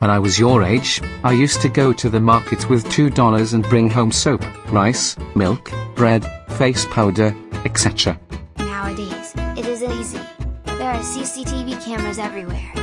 When I was your age, I used to go to the market with $2 and bring home soap, rice, milk, bread, face powder, etc. Nowadays, it isn't easy. There are CCTV cameras everywhere.